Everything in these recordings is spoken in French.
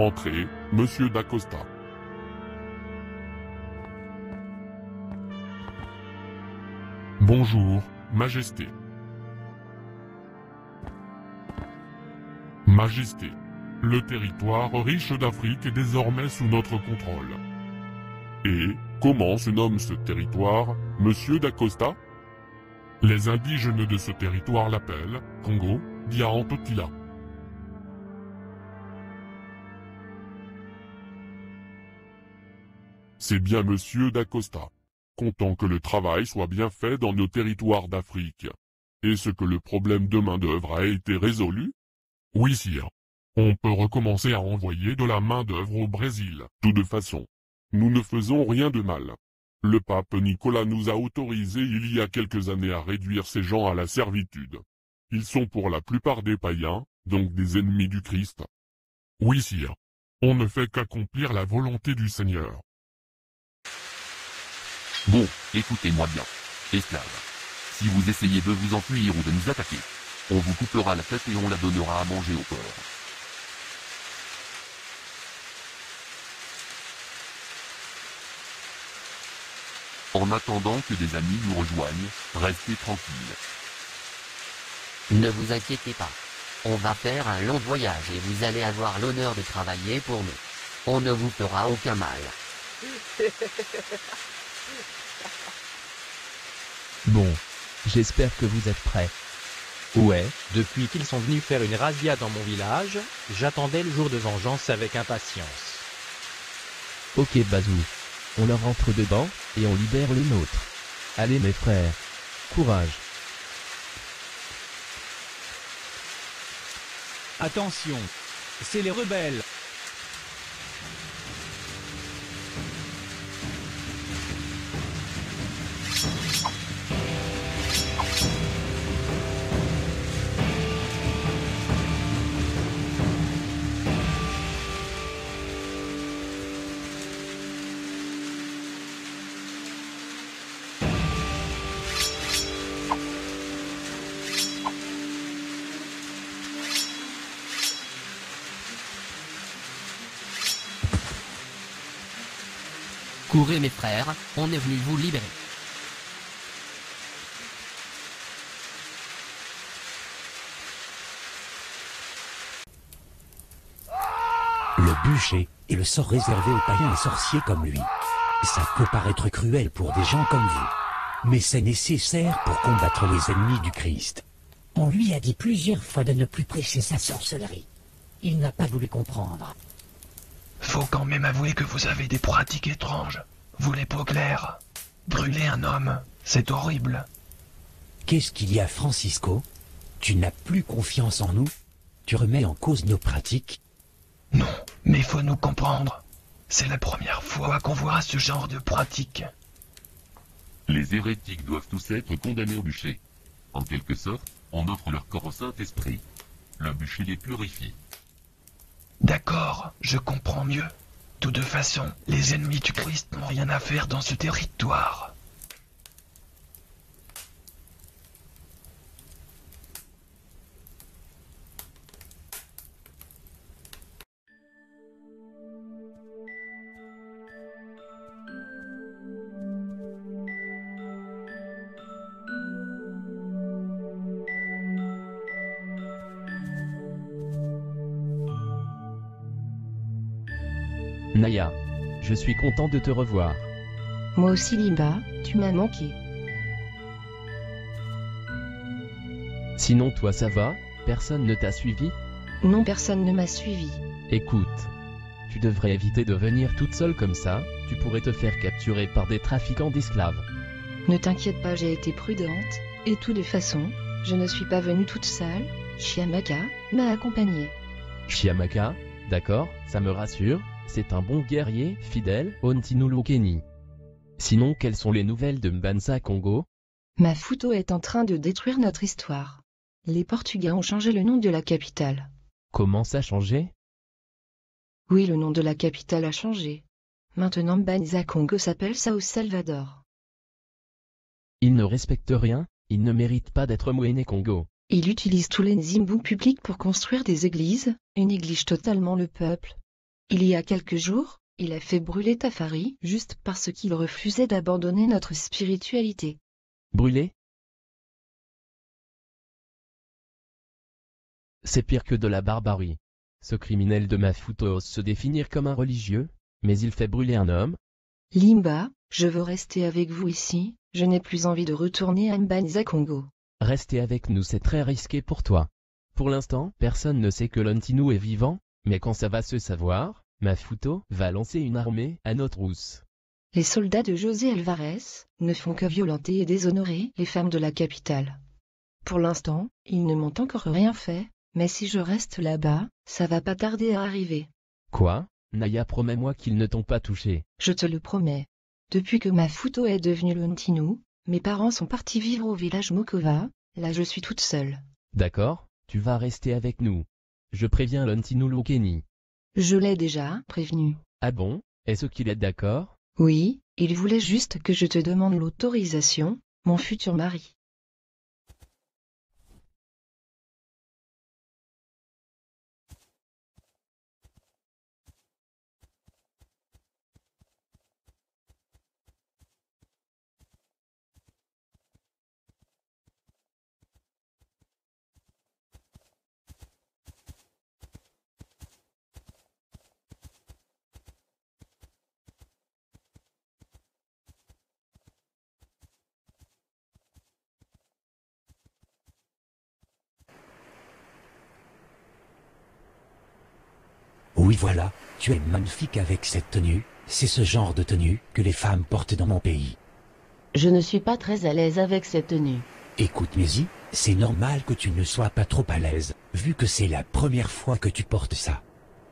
Entrez, monsieur d'Acosta. Bonjour, Majesté. Majesté, le territoire riche d'Afrique est désormais sous notre contrôle. Et, comment se nomme ce territoire, monsieur d'Acosta? Les indigènes de ce territoire l'appellent Congo Diarantotila. C'est bien monsieur d'Acosta. Content que le travail soit bien fait dans nos territoires d'Afrique. Est-ce que le problème de main-d'œuvre a été résolu? Oui, sire. On peut recommencer à envoyer de la main-d'œuvre au Brésil, tout de façon. Nous ne faisons rien de mal. Le pape Nicolas nous a autorisé il y a quelques années à réduire ces gens à la servitude. Ils sont pour la plupart des païens, donc des ennemis du Christ. Oui, sire. On ne fait qu'accomplir la volonté du Seigneur. Bon, écoutez-moi bien. Esclaves. Si vous essayez de vous enfuir ou de nous attaquer, on vous coupera la tête et on la donnera à manger au porc. En attendant que des amis nous rejoignent, restez tranquilles. Ne vous inquiétez pas. On va faire un long voyage et vous allez avoir l'honneur de travailler pour nous. On ne vous fera aucun mal. Bon. J'espère que vous êtes prêts. Ouais, depuis qu'ils sont venus faire une razzia dans mon village, j'attendais le jour de vengeance avec impatience. Ok Bazou. On leur rentre dedans, et on libère les nôtres. Allez mes frères. Courage. Attention, c'est les rebelles. Courez mes frères, on est venu vous libérer. Le bûcher est le sort réservé aux païens et sorciers comme lui. Ça peut paraître cruel pour des gens comme vous, mais c'est nécessaire pour combattre les ennemis du Christ. On lui a dit plusieurs fois de ne plus prêcher sa sorcellerie. Il n'a pas voulu comprendre. Faut quand même avouer que vous avez des pratiques étranges. Vous les peaux claires. Brûler un homme, c'est horrible. Qu'est-ce qu'il y a, Francisco? Tu n'as plus confiance en nous? Tu remets en cause nos pratiques? Non, mais faut nous comprendre. C'est la première fois qu'on voit ce genre de pratique. Les hérétiques doivent tous être condamnés au bûcher. En quelque sorte, on offre leur corps au Saint-Esprit. Le bûcher les purifie. D'accord, je comprends mieux. De toute façon, les ennemis du Christ n'ont rien à faire dans ce territoire. Naya. Je suis content de te revoir. Moi aussi Liba, tu m'as manqué. Sinon toi ça va? Personne ne t'a suivi? Non personne ne m'a suivi. Écoute. Tu devrais éviter de venir toute seule comme ça, tu pourrais te faire capturer par des trafiquants d'esclaves. Ne t'inquiète pas j'ai été prudente, et tout de façon, je ne suis pas venue toute seule, Chiamaka m'a accompagnée. Chiamaka D'accord, ça me rassure, c'est un bon guerrier, fidèle, Ontinulu Kenny. Sinon quelles sont les nouvelles de Mbanza Congo Mafuto est en train de détruire notre histoire. Les Portugais ont changé le nom de la capitale. Comment ça changé? Oui le nom de la capitale a changé. Maintenant Mbanza Congo s'appelle Sao Salvador. Ils ne respectent rien, ils ne méritent pas d'être Moéné Congo. Il utilise tous les embouts publics pour construire des églises, et néglige totalement le peuple. Il y a quelques jours, il a fait brûler Tafari juste parce qu'il refusait d'abandonner notre spiritualité. Brûlé C'est pire que de la barbarie. Ce criminel de Mafuto ose se définir comme un religieux, mais il fait brûler un homme. Limba, je veux rester avec vous ici, je n'ai plus envie de retourner à Mbanza Congo. Rester avec nous c'est très risqué pour toi. Pour l'instant, personne ne sait que Lontinu est vivant, mais quand ça va se savoir, Mafuto va lancer une armée à notre rousse. Les soldats de José Alvarez ne font que violenter et déshonorer les femmes de la capitale. Pour l'instant, ils ne m'ont encore rien fait, mais si je reste là-bas, ça va pas tarder à arriver. Quoi? Naya promets-moi qu'ils ne t'ont pas touché. Je te le promets. Depuis que Mafuto est devenu Lontinu, mes parents sont partis vivre au village Mokova, là je suis toute seule. D'accord, tu vas rester avec nous. Je préviens Lontinu Lukeni. Je l'ai déjà prévenu. Ah bon? Est-ce qu'il est d'accord? Oui, il voulait juste que je te demande l'autorisation, mon futur mari. Oui voilà, tu es magnifique avec cette tenue, c'est ce genre de tenue que les femmes portent dans mon pays. Je ne suis pas très à l'aise avec cette tenue. Écoute Mézi, c'est normal que tu ne sois pas trop à l'aise, vu que c'est la première fois que tu portes ça.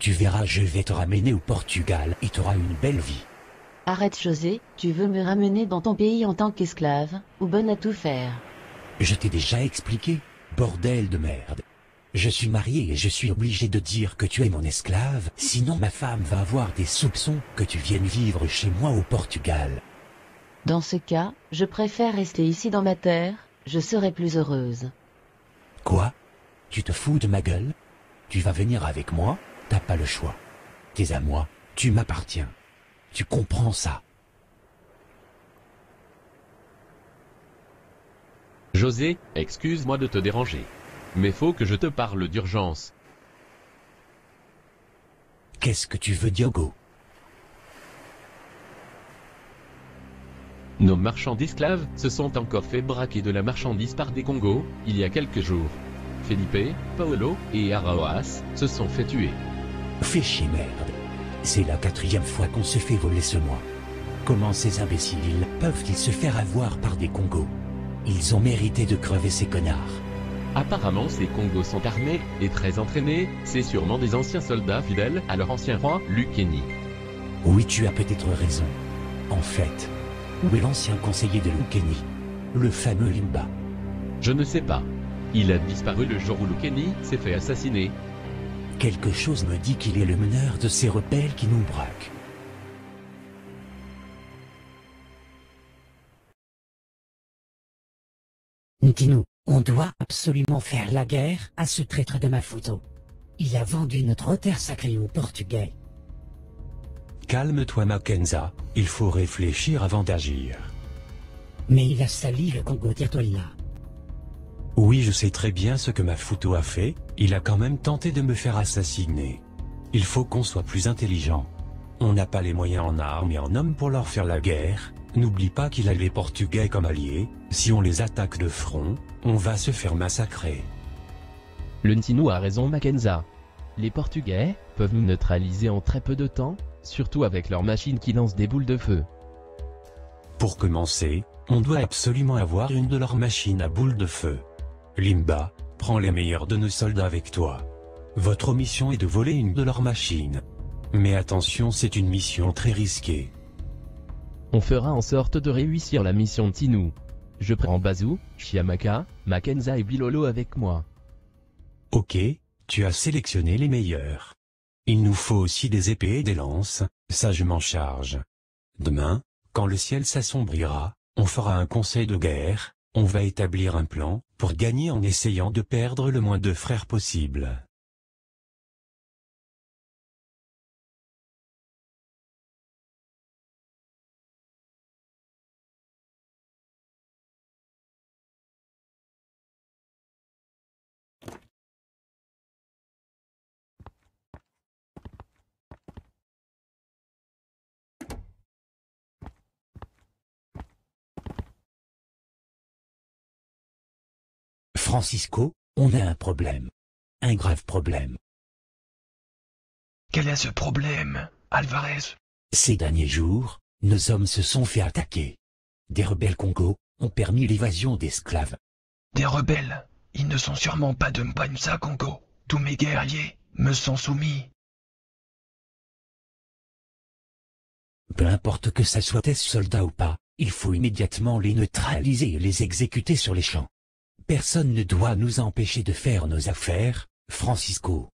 Tu verras, je vais te ramener au Portugal et tu auras une belle vie. Arrête José, tu veux me ramener dans ton pays en tant qu'esclave, ou bonne à tout faire. Je t'ai déjà expliqué, bordel de merde. Je suis marié et je suis obligé de dire que tu es mon esclave, sinon ma femme va avoir des soupçons que tu viennes vivre chez moi au Portugal. Dans ce cas, je préfère rester ici dans ma terre, je serai plus heureuse. Quoi? Tu te fous de ma gueule? Tu vas venir avec moi? T'as pas le choix. T'es à moi, tu m'appartiens. Tu comprends ça? José, excuse-moi de te déranger. Mais faut que je te parle d'urgence. Qu'est-ce que tu veux, Diogo? Nos marchands d'esclaves se sont encore fait braquer de la marchandise par des Congos, il y a quelques jours. Felipe, Paolo et Araoas se sont fait tuer. Fais chier merde. C'est la quatrième fois qu'on se fait voler ce mois. Comment ces imbéciles peuvent-ils se faire avoir par des Congos? Ils ont mérité de crever ces connards. Apparemment ces Congos sont armés et très entraînés, c'est sûrement des anciens soldats fidèles à leur ancien roi, Lukeni. Oui, tu as peut-être raison. En fait, où est l'ancien conseiller de Lukeni Le fameux Limba. Je ne sais pas. Il a disparu le jour où Lukeni s'est fait assassiner. Quelque chose me dit qu'il est le meneur de ces rebelles qui nous braquent. Ntino, on doit absolument faire la guerre à ce traître de Mafuto. Il a vendu notre terre sacrée aux Portugais. Calme-toi Mackenza, il faut réfléchir avant d'agir. Mais il a sali le Congo Tirtola. Oui, je sais très bien ce que Mafuto a fait, il a quand même tenté de me faire assassiner. Il faut qu'on soit plus intelligent. On n'a pas les moyens en armes et en hommes pour leur faire la guerre. N'oublie pas qu'il a les Portugais comme alliés, si on les attaque de front, on va se faire massacrer. Le Ntinu a raison Mackenza. Les Portugais peuvent nous neutraliser en très peu de temps, surtout avec leurs machines qui lancent des boules de feu. Pour commencer, on doit absolument avoir une de leurs machines à boules de feu. Limba, prends les meilleurs de nos soldats avec toi. Votre mission est de voler une de leurs machines. Mais attention, c'est une mission très risquée. On fera en sorte de réussir la mission de Tinu. Je prends Bazou, Chiamaka, Mackenza et Bilolo avec moi. Ok, tu as sélectionné les meilleurs. Il nous faut aussi des épées et des lances, ça je m'en charge. Demain, quand le ciel s'assombrira, on fera un conseil de guerre, on va établir un plan, pour gagner en essayant de perdre le moins de frères possible. Francisco, on a un problème. Un grave problème. Quel est ce problème, Alvarez? Ces derniers jours, nos hommes se sont fait attaquer. Des rebelles Congo ont permis l'évasion d'esclaves. Des rebelles? Ils ne sont sûrement pas de Mbanza Congo. Tous mes guerriers me sont soumis. Peu importe que ça soit des soldats ou pas, il faut immédiatement les neutraliser et les exécuter sur les champs. Personne ne doit nous empêcher de faire nos affaires, Francisco.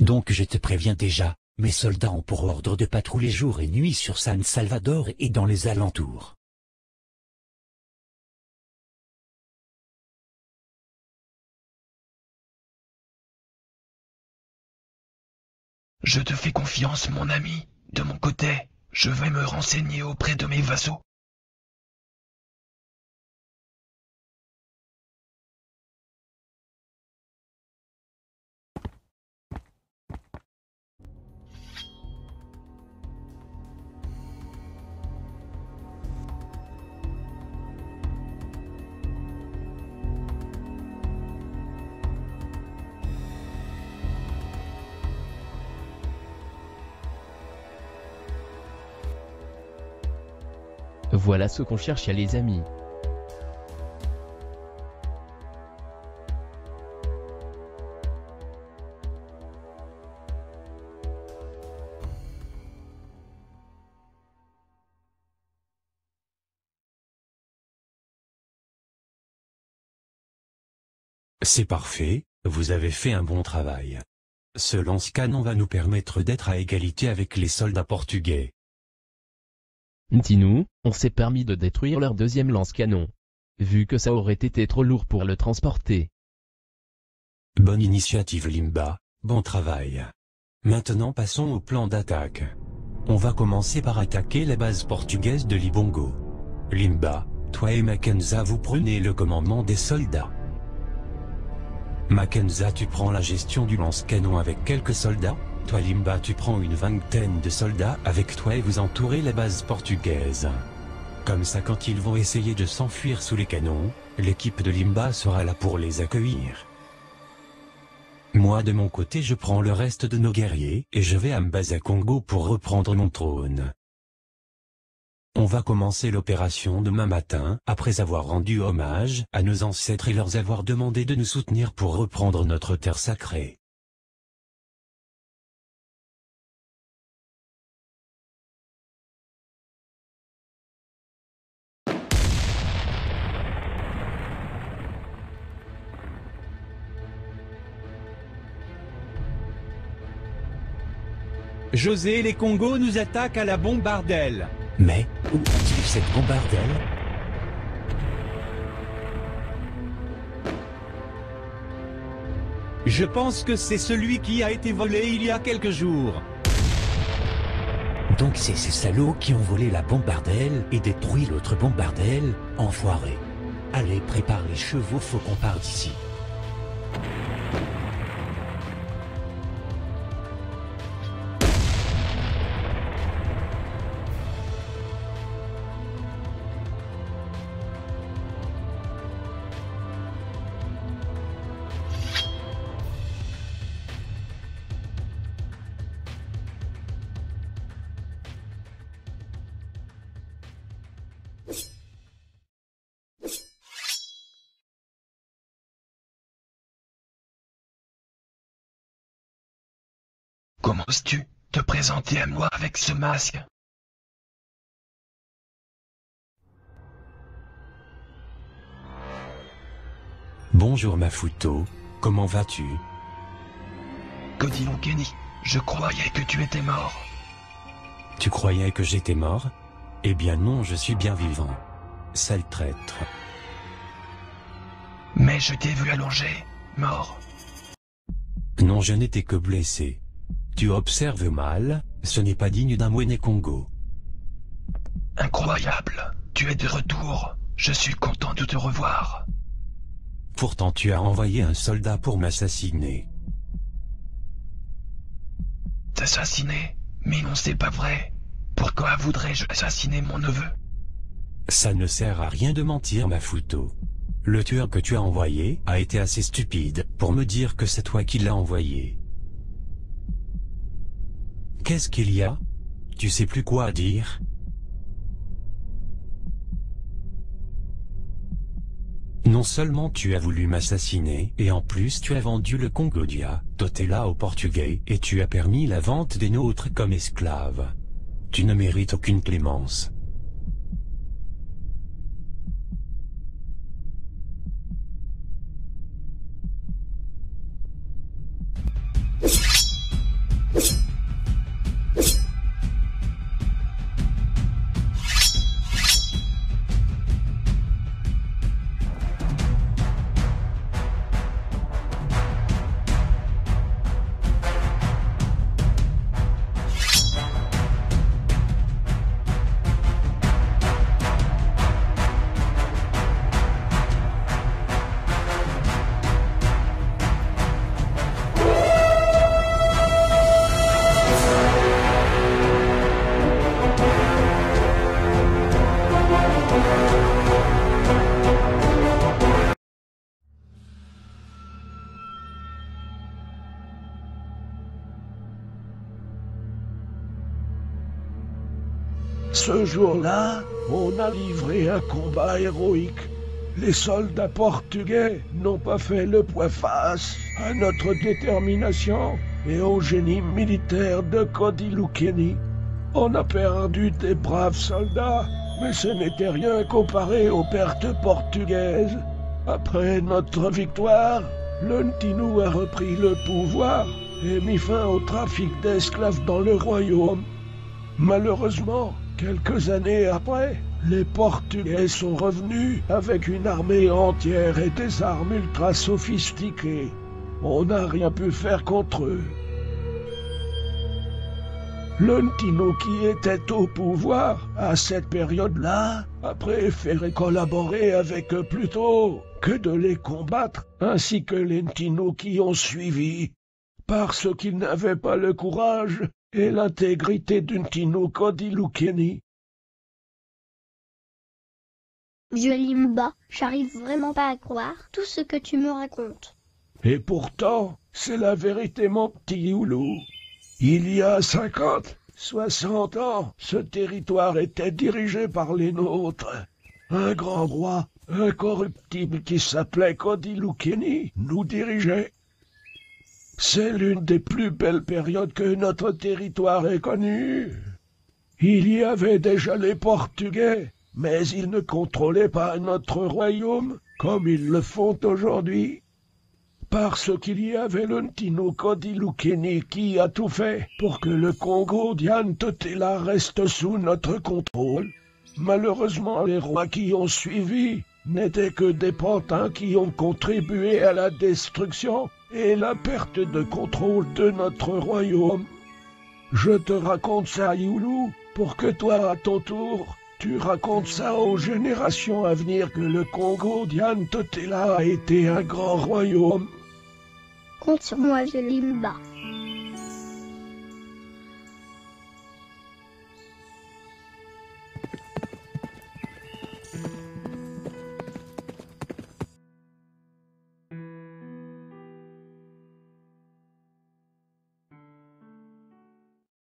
Donc je te préviens déjà, mes soldats ont pour ordre de patrouiller jour et nuit sur San Salvador et dans les alentours. Je te fais confiance, mon ami. De mon côté, je vais me renseigner auprès de mes vassaux. Voilà ce qu'on cherche à les amis. C'est parfait, vous avez fait un bon travail. Ce lance-canon va nous permettre d'être à égalité avec les soldats portugais. Ntinou, on s'est permis de détruire leur deuxième lance-canon. Vu que ça aurait été trop lourd pour le transporter. Bonne initiative Limba, bon travail. Maintenant passons au plan d'attaque. On va commencer par attaquer la base portugaise de Libongo. Limba, toi et Mackenza vous prenez le commandement des soldats. Mackenza tu prends la gestion du lance-canon avec quelques soldats? Toi Limba tu prends une vingtaine de soldats avec toi et vous entourez la base portugaise. Comme ça quand ils vont essayer de s'enfuir sous les canons, l'équipe de Limba sera là pour les accueillir. Moi de mon côté je prends le reste de nos guerriers et je vais à Mbaza Congo pour reprendre mon trône. On va commencer l'opération demain matin, après avoir rendu hommage à nos ancêtres et leur avoir demandé de nous soutenir pour reprendre notre terre sacrée. José les Congos nous attaquent à la bombardelle. Mais, où ont-ils cette bombardelle? Je pense que c'est celui qui a été volé il y a quelques jours. Donc c'est ces salauds qui ont volé la bombardelle et détruit l'autre bombardelle, enfoiré. Allez, prépare les chevaux, faut qu'on parte d'ici. Comment oses-tu te présenter à moi avec ce masque? Bonjour Mafuto, comment vas-tu? Godilon Kenny, je croyais que tu étais mort. Tu croyais que j'étais mort? Eh bien non, je suis bien vivant. Sale traître. Mais je t'ai vu allongé, mort. Non, je n'étais que blessé. Tu observes mal, ce n'est pas digne d'un Moine Congo. Incroyable, tu es de retour. Je suis content de te revoir. Pourtant tu as envoyé un soldat pour m'assassiner. T'assassiner? Mais non, c'est pas vrai. Pourquoi voudrais-je assassiner mon neveu? Ça ne sert à rien de mentir, Mafuto. Le tueur que tu as envoyé a été assez stupide pour me dire que c'est toi qui l'as envoyé. Qu'est-ce qu'il y a? Tu sais plus quoi dire? Non seulement tu as voulu m'assassiner, et en plus tu as vendu le Congodia, Totela aux Portugais, et tu as permis la vente des nôtres comme esclaves. Tu ne mérites aucune clémence. Ce jour-là, on a livré un combat héroïque. Les soldats portugais n'ont pas fait le poids face à notre détermination et au génie militaire de Kodiloukeni. On a perdu des braves soldats, mais ce n'était rien comparé aux pertes portugaises. Après notre victoire, le Ntinu a repris le pouvoir et mis fin au trafic d'esclaves dans le royaume. Malheureusement, quelques années après, les Portugais sont revenus avec une armée entière et des armes ultra sophistiquées. On n'a rien pu faire contre eux. Le Ntino qui était au pouvoir à cette période-là a préféré collaborer avec eux plutôt que de les combattre, ainsi que les Ntino qui ont suivi, parce qu'ils n'avaient pas le courage et l'intégrité d'une Tino Kodilukeni. Vieux Limba, j'arrive vraiment pas à croire tout ce que tu me racontes. Et pourtant, c'est la vérité, mon petit Youlou. Il y a cinquante, soixante ans, ce territoire était dirigé par les nôtres. Un grand roi, incorruptible qui s'appelait Kodilukeni, nous dirigeait. C'est l'une des plus belles périodes que notre territoire ait connue. Il y avait déjà les Portugais, mais ils ne contrôlaient pas notre royaume comme ils le font aujourd'hui. Parce qu'il y avait le Ntino Kodilukeni qui a tout fait pour que le Congo Diane Totela reste sous notre contrôle. Malheureusement, les rois qui ont suivi n'étaient que des pantins qui ont contribué à la destruction et la perte de contrôle de notre royaume. Je te raconte ça, Youlou, pour que toi, à ton tour, tu racontes ça aux générations à venir que le Congo Diane Totela a été un grand royaume. Compte sur moi, je Limba.